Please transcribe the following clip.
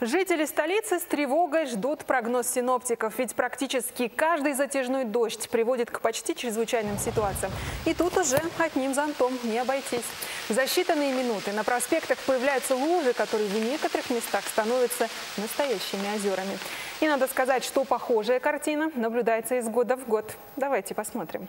Жители столицы с тревогой ждут прогноз синоптиков, ведь практически каждый затяжной дождь приводит к почти чрезвычайным ситуациям. И тут уже одним зонтом не обойтись. За считанные минуты на проспектах появляются лужи, которые в некоторых местах становятся настоящими озерами. И надо сказать, что похожая картина наблюдается из года в год. Давайте посмотрим.